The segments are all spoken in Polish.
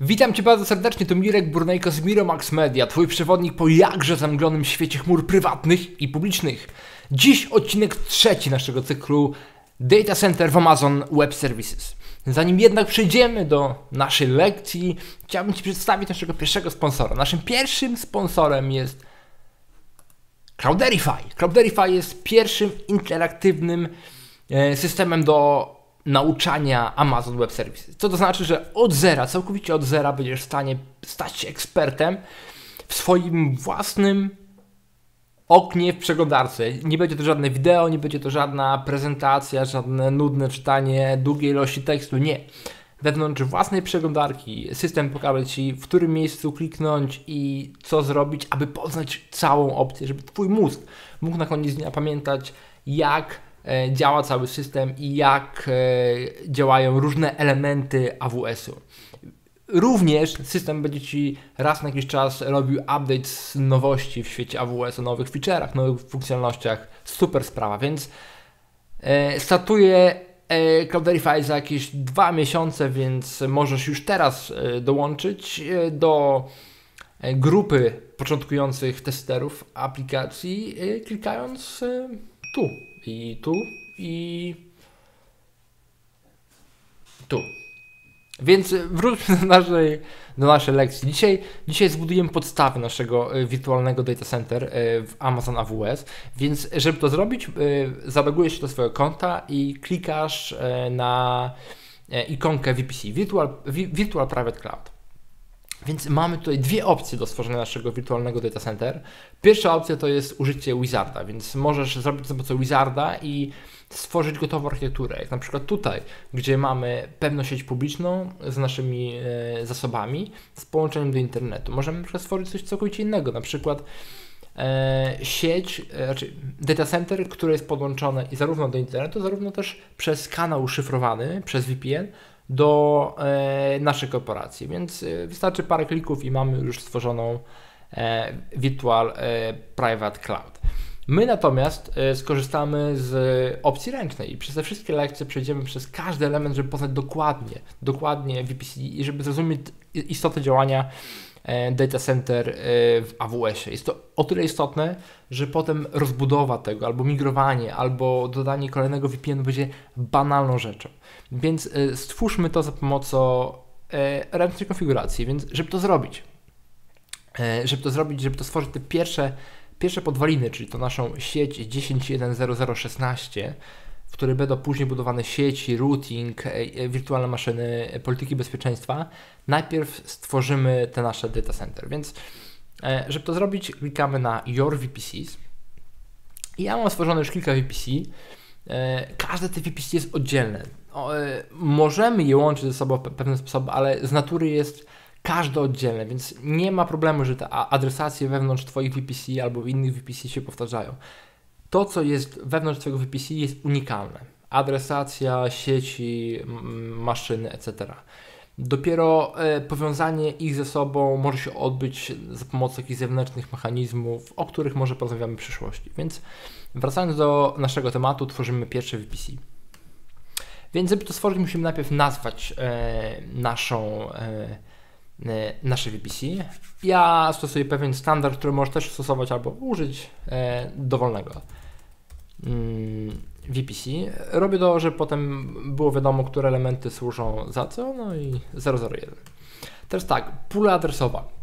Witam Cię bardzo serdecznie, to Mirek Burnejko z Miromax Media, Twój przewodnik po jakże zamglonym świecie chmur prywatnych i publicznych. Dziś odcinek trzeci naszego cyklu Data Center w Amazon Web Services. Zanim jednak przejdziemy do naszej lekcji, chciałbym Ci przedstawić naszego pierwszego sponsora. Naszym pierwszym sponsorem jest Clouderify. Clouderify jest pierwszym interaktywnym e, systemem do nauczania Amazon Web Services. Co to znaczy, że od zera, całkowicie od zera będziesz w stanie stać się ekspertem w swoim własnym oknie w przeglądarce. Nie będzie to żadne wideo, nie będzie to żadna prezentacja, żadne nudne czytanie długiej ilości tekstu. Nie. Wewnątrz własnej przeglądarki system pokaże Ci, w którym miejscu kliknąć i co zrobić, aby poznać całą opcję, żeby Twój mózg mógł na koniec dnia pamiętać, jak działa cały system i jak e, działają różne elementy AWS-u. Również system będzie Ci raz na jakiś czas robił update z nowości w świecie AWS, o nowych feature'ach, nowych funkcjonalnościach. Super sprawa, więc e, startuję Cloudify za jakieś dwa miesiące, więc możesz już teraz dołączyć do grupy początkujących testerów aplikacji, klikając tu i tu i tu. Więc wróćmy do naszej, do naszej lekcji. Dzisiaj, dzisiaj zbudujemy podstawy naszego e, wirtualnego data center e, w Amazon AWS, więc żeby to zrobić, e, zalogujesz się do swojego konta i klikasz na ikonkę VPC, Virtual, Virtual Private Cloud. Więc mamy tutaj dwie opcje do stworzenia naszego wirtualnego data center. Pierwsza opcja to jest użycie Wizarda, więc możesz zrobić za pomocą Wizarda i stworzyć gotową architekturę. Jak na przykład tutaj, gdzie mamy pewną sieć publiczną z naszymi e, zasobami, z połączeniem do internetu. Możemy na przykład stworzyć coś całkowicie innego, na przykład e, sieć, e, znaczy data center, które jest podłączone zarówno do internetu, zarówno też przez kanał uszyfrowany, przez VPN, do e, naszej korporacji. Więc e, wystarczy parę klików i mamy już stworzoną e, Virtual Private Cloud. My natomiast skorzystamy z opcji ręcznej i przez te wszystkie lekcje przejdziemy przez każdy element, żeby poznać dokładnie, dokładnie VPC i żeby zrozumieć istotę działania data center w AWS-ie. Jest to o tyle istotne, że potem rozbudowa tego, albo migrowanie, albo dodanie kolejnego VPN będzie banalną rzeczą. Więc e, stwórzmy to za pomocą e, ręcznej konfiguracji. Więc żeby to zrobić, e, żeby to zrobić, żeby to stworzyć te pierwsze, pierwsze podwaliny, czyli to naszą sieć 10.1.0.0.16, w której będą później budowane sieci, routing, wirtualne maszyny, polityki bezpieczeństwa, najpierw stworzymy te nasze data center. Więc żeby to zrobić, klikamy na Your VPCs. Ja mam stworzone już kilka VPC. Każde te VPC jest oddzielne. E, możemy je łączyć ze sobą w pewien sposób, ale z natury jest każde oddzielne, więc nie ma problemu, że te adresacje wewnątrz Twoich VPC albo innych VPC się powtarzają. To, co jest wewnątrz Twojego VPC jest unikalne. Adresacja, sieci, maszyny, etc. Dopiero e, powiązanie ich ze sobą może się odbyć za pomocą jakichś zewnętrznych mechanizmów, o których może porozmawiamy w przyszłości. Więc wracając do naszego tematu, tworzymy pierwsze VPC. Więc żeby to stworzyć, musimy najpierw nazwać e, naszą, e, nasze VPC. Ja stosuję pewien standard, który możesz też stosować albo użyć dowolnego VPC. Robię to, żeby potem było wiadomo, które elementy służą za co, no i 001. Teraz tak, pula adresowa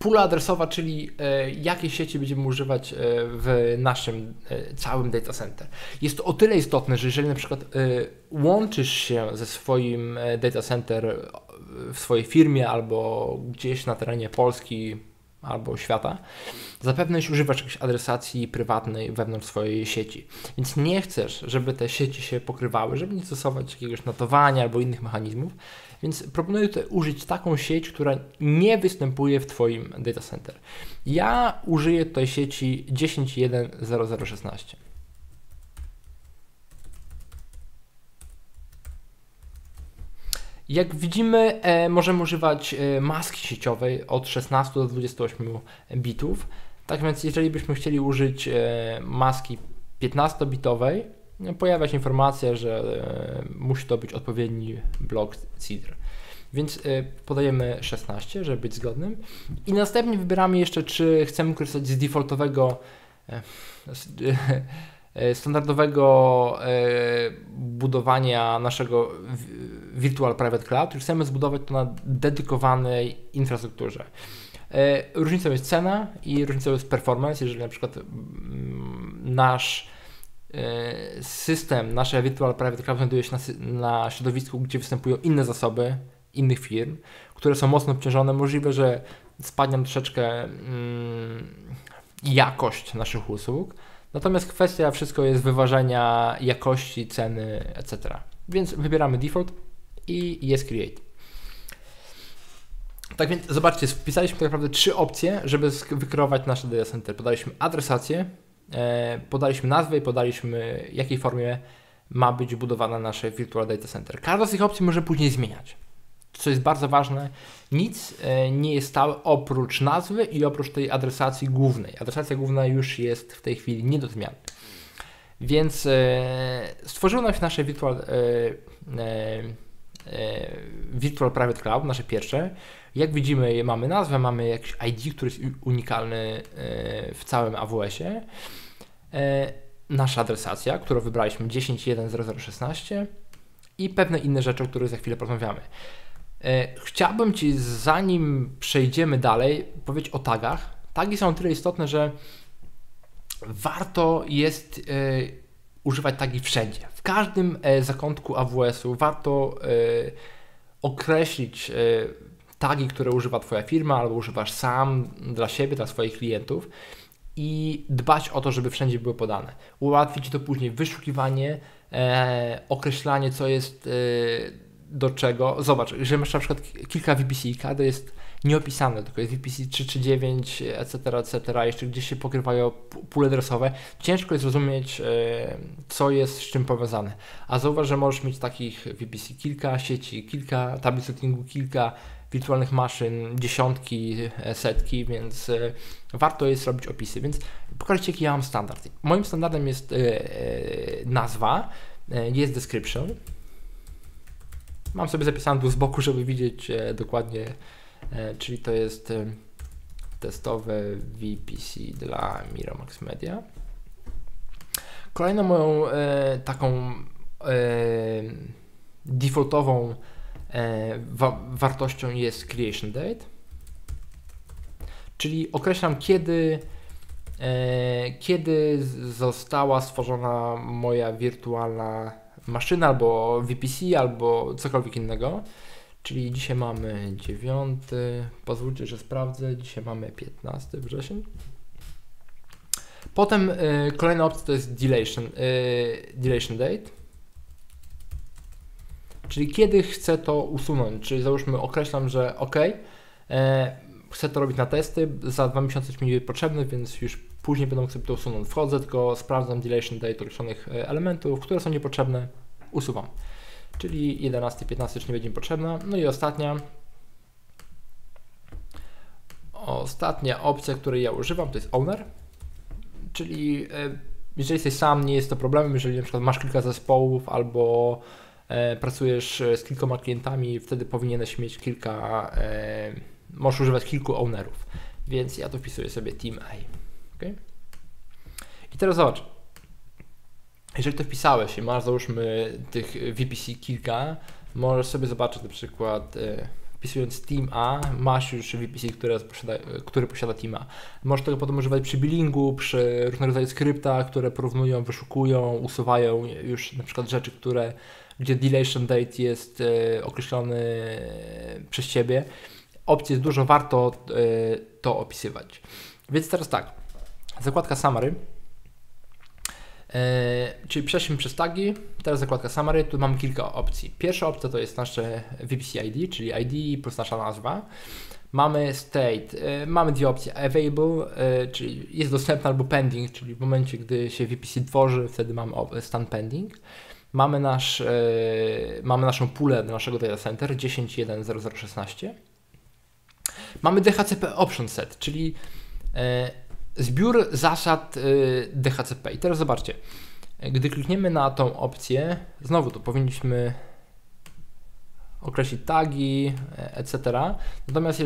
pula adresowa, czyli e, jakie sieci będziemy używać e, w naszym e, całym data center. Jest to o tyle istotne, że jeżeli na przykład łączysz się ze swoim data center w swojej firmie albo gdzieś na terenie Polski albo świata, zapewne już używasz jakiejś adresacji prywatnej wewnątrz swojej sieci. Więc nie chcesz, żeby te sieci się pokrywały, żeby nie stosować jakiegoś notowania albo innych mechanizmów, więc proponuję tutaj użyć taką sieć, która nie występuje w Twoim data center. Ja użyję tutaj sieci 10.1.0016. Jak widzimy, e, możemy używać e, maski sieciowej od 16 do 28 bitów. Tak więc, jeżeli byśmy chcieli użyć e, maski 15-bitowej, pojawia się informacja, że e, musi to być odpowiedni blok CIDR. Więc podajemy 16, żeby być zgodnym. I następnie wybieramy jeszcze, czy chcemy korzystać z defaultowego, standardowego e, budowania naszego Virtual Private Cloud, czy chcemy zbudować to na dedykowanej infrastrukturze. Różnicą jest cena i różnicą jest performance. Jeżeli na przykład mm, nasz system, nasze Virtual Private Cloud znajduje się na, na środowisku, gdzie występują inne zasoby, innych firm, które są mocno obciążone, możliwe, że spadnie troszeczkę mm, jakość naszych usług. Natomiast kwestia wszystko jest wyważenia jakości, ceny, etc. Więc wybieramy default i jest create. Tak więc zobaczcie, wpisaliśmy tak naprawdę trzy opcje, żeby wykreować nasze data center. Podaliśmy adresację, e, podaliśmy nazwę i podaliśmy w jakiej formie ma być budowana nasze Virtual Data Center. Każda z tych opcji może później zmieniać co jest bardzo ważne, nic e, nie jest stałe oprócz nazwy i oprócz tej adresacji głównej. Adresacja główna już jest w tej chwili nie do zmiany. Więc e, stworzyło nam się nasze virtual, e, virtual Private Cloud, nasze pierwsze. Jak widzimy, mamy nazwę, mamy jakiś ID, który jest unikalny w całym AWS-ie. nasza adresacja, którą wybraliśmy 10.1.0016 i pewne inne rzeczy, o których za chwilę porozmawiamy. E, chciałbym Ci, zanim przejdziemy dalej, powiedzieć o tagach. Tagi są o tyle istotne, że warto jest e, używać tagi wszędzie. W każdym e, zakątku AWS-u warto określić tagi, które używa Twoja firma albo używasz sam dla siebie, dla swoich klientów i dbać o to, żeby wszędzie były podane. Ułatwi Ci to później wyszukiwanie, określanie, co jest do czego. Zobacz, jeżeli masz na przykład kilka VPC, każdy jest nieopisane, tylko jest VPC 339, etc., etc., jeszcze gdzieś się pokrywają pule adresowe, ciężko jest zrozumieć, e, co jest z czym powiązane. A zauważ, że możesz mieć takich VPC kilka, sieci kilka, tablic routingu kilka, wirtualnych maszyn, dziesiątki, e, setki, więc e, warto jest robić opisy. Więc pokażę jaki ja mam standard. Moim standardem jest nazwa, jest description, Mam sobie zapisane tu z boku, żeby widzieć e, dokładnie, e, czyli to jest e, testowe VPC dla Miramax Media. Kolejną moją e, taką e, defaultową e, wa wartością jest creation date, czyli określam kiedy, kiedy została stworzona moja wirtualna maszyna, albo VPC, albo cokolwiek innego. Czyli dzisiaj mamy 9, pozwólcie, że sprawdzę, dzisiaj mamy 15 wrzesień. Potem y, kolejna opcja to jest delation, y, date. Czyli kiedy chcę to usunąć, czyli załóżmy określam, że ok, y, chcę to robić na testy, za dwa miesiące mi będzie potrzebny, więc już później sobie to usunąć. Wchodzę, tylko sprawdzam delation date określonych e, elementów, które są niepotrzebne, usuwam. Czyli 11, 15 już nie będzie potrzebna. No i ostatnia. Ostatnia opcja, której ja używam, to jest owner. Czyli e, jeżeli jesteś sam, nie jest to problemem, jeżeli na przykład masz kilka zespołów albo e, pracujesz z kilkoma klientami, wtedy powinieneś mieć kilka, możesz używać kilku ownerów. Więc ja tu wpisuję sobie team A. Okay? I teraz zobacz. Jeżeli to wpisałeś i masz załóżmy tych VPC kilka, możesz sobie zobaczyć na przykład e, wpisując Team A, masz już VPC, które posiada, który posiada Team A. Możesz tego potem używać przy billingu, przy różnego rodzaju skryptach, które porównują, wyszukują, usuwają już na przykład rzeczy, które, gdzie delation date jest e, określony przez Ciebie. Opcji jest dużo, warto e, to opisywać. Więc teraz tak, zakładka summary. E, czyli przeszliśmy przez tagi, teraz zakładka summary, tu mamy kilka opcji. Pierwsza opcja to jest nasze VPC ID, czyli ID plus nasza nazwa. Mamy state, e, mamy dwie opcje, available, e, czyli jest dostępna albo pending, czyli w momencie, gdy się VPC tworzy, wtedy mamy stan pending. Mamy, nasz, mamy naszą pulę do naszego data center 10.1.0016. Mamy DHCP option set, czyli zbiór zasad y, DHCP. I teraz zobaczcie, gdy klikniemy na tą opcję, znowu to powinniśmy określić tagi, e, etc. Natomiast e,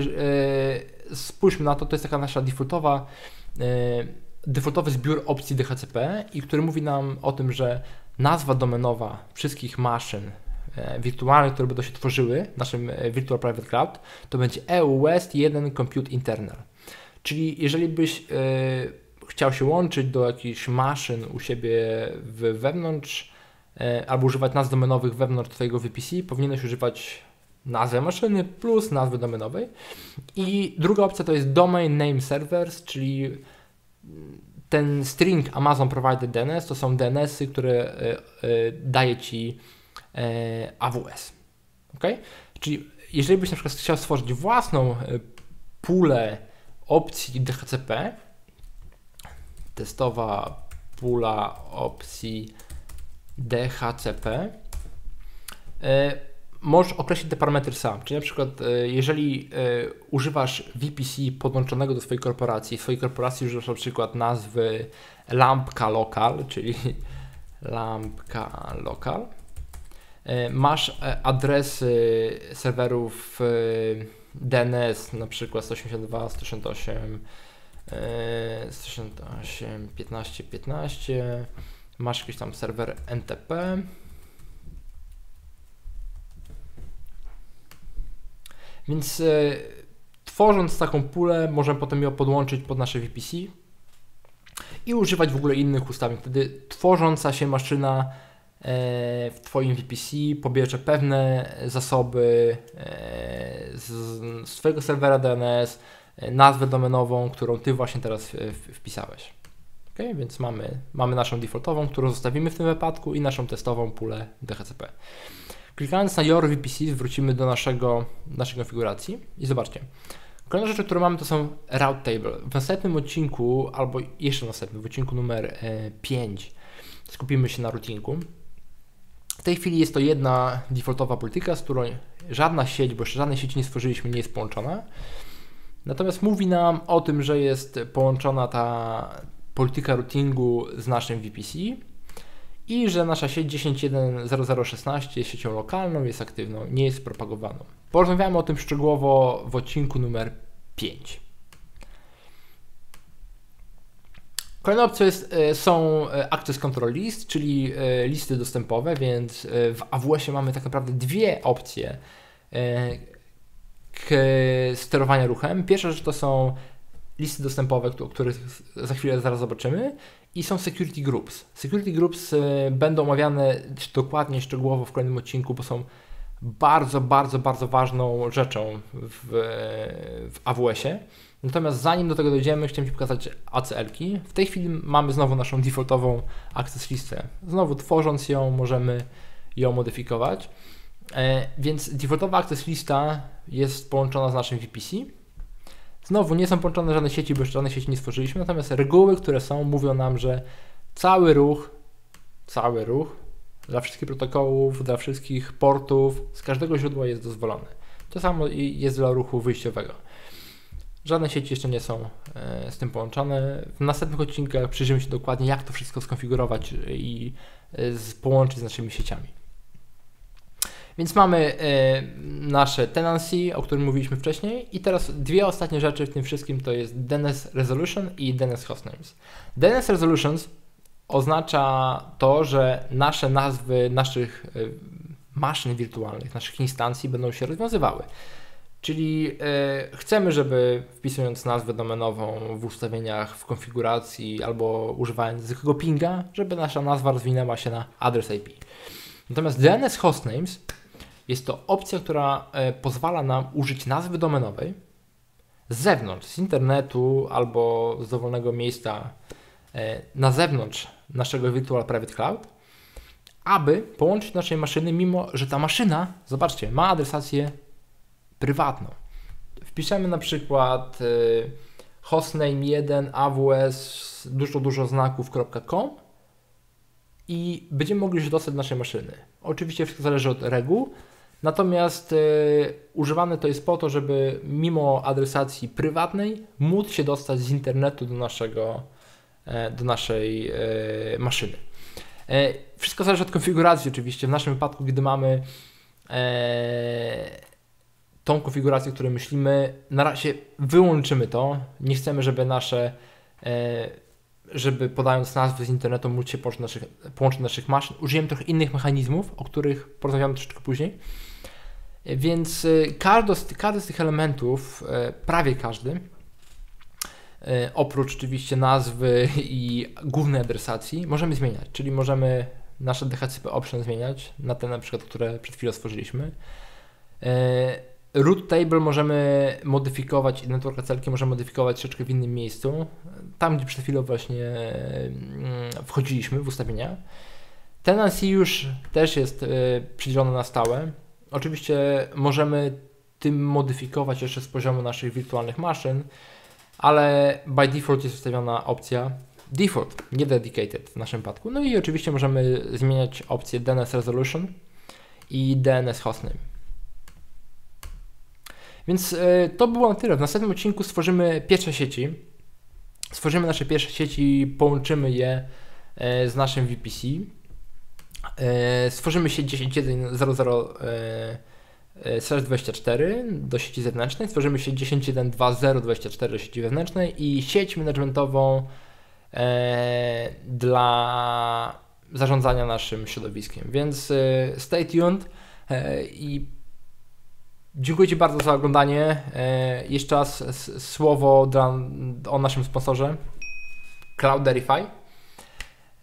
spójrzmy na to, to jest taka nasza defaultowa, e, defaultowy zbiór opcji DHCP, i który mówi nam o tym, że nazwa domenowa wszystkich maszyn wirtualnych, które będą się tworzyły w naszym Virtual Private Cloud, to będzie EU West 1 Compute Internal. Czyli jeżeli byś chciał się łączyć do jakichś maszyn u siebie wewnątrz, E, albo używać nazw domenowych wewnątrz Twojego VPC, powinieneś używać nazwy maszyny plus nazwy domenowej. I druga opcja to jest Domain Name Servers, czyli ten string Amazon Provided DNS to są DNSy, które e, e, daje Ci AWS. Ok? Czyli jeżeli byś na przykład chciał stworzyć własną pulę opcji DHCP, testowa pula opcji DHCP, e, możesz określić te parametry sam. Czyli na przykład, e, jeżeli e, używasz VPC podłączonego do swojej korporacji, w swojej korporacji używasz na przykład nazwy lampka local, czyli lampka local, masz adresy serwerów DNS, na przykład 182, 168, 168, 15, 15, masz jakiś tam serwer NTP. Więc e, tworząc taką pulę, możemy potem ją podłączyć pod nasze VPC i używać w ogóle innych ustawień. Wtedy tworząca się maszyna w Twoim VPC pobierze pewne zasoby e, z, Twojego serwera DNS, e, nazwę domenową, którą Ty właśnie teraz e, wpisałeś. Okay? Więc mamy, mamy naszą defaultową, którą zostawimy w tym wypadku i naszą testową pulę DHCP. Klikając na Your VPC wrócimy do naszego, naszej konfiguracji i zobaczcie. Kolejna rzecz, którą mamy to są route table. W następnym odcinku, albo jeszcze następnym, w odcinku numer 5 e, skupimy się na routingu. Tej chwili jest to jedna defaultowa polityka, z którą żadna sieć, bo jeszcze żadnej sieci nie stworzyliśmy, nie jest połączona. Natomiast mówi nam o tym, że jest połączona ta, polityka routingu z naszym VPC i że nasza sieć 10.1.0016 jest siecią lokalną, jest aktywną, nie jest propagowaną. Porozmawiamy o tym szczegółowo w odcinku numer 5. Kolejna opcja jest, e, są e, Access Control List, czyli e, listy dostępowe, więc w AWS mamy tak naprawdę dwie opcje sterowania ruchem. Pierwsza rzecz to są listy dostępowe, o których za chwilę zaraz zobaczymy i są security groups. Security groups będą omawiane dokładnie, szczegółowo w kolejnym odcinku, bo są bardzo, bardzo, bardzo ważną rzeczą w, w AWS-ie. Natomiast zanim do tego dojdziemy, chciałem Ci pokazać ACL-ki. W tej chwili mamy znowu naszą defaultową access listę. Znowu tworząc ją, możemy ją modyfikować. E, więc defaultowa access lista jest połączona z naszym VPC Znowu nie są połączone żadne sieci, bo jeszcze żadnej sieci nie stworzyliśmy, natomiast reguły, które są, mówią nam, że cały ruch, cały ruch dla wszystkich protokołów, dla wszystkich portów, z każdego źródła jest dozwolony. To samo jest dla ruchu wyjściowego. Żadne sieci jeszcze nie są e, z tym połączone. W następnych odcinkach przyjrzymy się dokładnie, jak to wszystko skonfigurować i e, połączyć z naszymi sieciami. Więc mamy e, nasze tenancy, o którym mówiliśmy wcześniej i teraz dwie ostatnie rzeczy w tym wszystkim to jest DNS Resolution i DNS Hostnames. DNS Resolutions oznacza to, że nasze nazwy naszych maszyn wirtualnych, naszych instancji będą się rozwiązywały. Czyli e, chcemy, żeby wpisując nazwę domenową w ustawieniach, w konfiguracji albo używając zwykłego pinga, żeby nasza nazwa rozwinęła się na adres IP. Natomiast DNS Hostnames jest to opcja, która e, pozwala nam użyć nazwy domenowej z zewnątrz, z internetu albo z dowolnego miejsca e, na zewnątrz naszego Virtual Private Cloud, aby połączyć naszej maszyny, mimo że ta maszyna, zobaczcie, ma adresację prywatną. Wpiszemy na przykład e, hostname 1 AWS dużo, dużo znaków.com i będziemy mogli się dostać do naszej maszyny. Oczywiście wszystko zależy od reguł, Natomiast y, używane to jest po to, żeby mimo adresacji prywatnej móc się dostać z internetu do, naszego, e, do naszej e, maszyny. E, wszystko zależy od konfiguracji oczywiście. W naszym wypadku, gdy mamy tą konfigurację, którą myślimy. Na razie wyłączymy to. Nie chcemy, żeby nasze, e, żeby podając nazwy z internetu mógł się połączyć naszych, połączyć naszych maszyn. Użyjemy trochę innych mechanizmów, o których porozmawiamy troszeczkę później. Więc e, każdy z, każdy z tych elementów, e, prawie każdy, oprócz oczywiście nazwy i głównej adresacji, możemy zmieniać. Czyli możemy nasze DHCP option zmieniać na te na przykład, które przed chwilą stworzyliśmy. Root table możemy modyfikować i network celki możemy modyfikować troszeczkę w innym miejscu. Tam, gdzie przed chwilą właśnie mm, wchodziliśmy w ustawienia. Tenancy już też jest y, przydzielony na stałe. Oczywiście możemy tym modyfikować jeszcze z poziomu naszych wirtualnych maszyn, ale by default jest ustawiona opcja default, nie dedicated w naszym przypadku. No i oczywiście możemy zmieniać opcję DNS resolution i DNS hostname. Więc e, to było na tyle. W następnym odcinku stworzymy pierwsze sieci. Stworzymy nasze pierwsze sieci, połączymy je e, z naszym VPC. E, stworzymy sieć 10.1.0.0 24 do sieci zewnętrznej, stworzymy sieć 10.1.2.0.24 do sieci wewnętrznej i sieć managementową dla zarządzania naszym środowiskiem. Więc stay tuned i Dziękuję Ci bardzo za oglądanie. E, jeszcze raz słowo o naszym sponsorze Cloudify.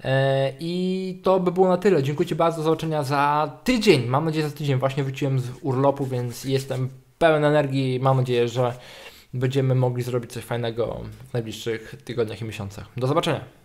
E, I to by było na tyle. Dziękuję Ci bardzo. Do zobaczenia za tydzień. Mam nadzieję, za tydzień. Właśnie wróciłem z urlopu, więc jestem pełen energii. Mam nadzieję, że będziemy mogli zrobić coś fajnego w najbliższych tygodniach i miesiącach. Do zobaczenia.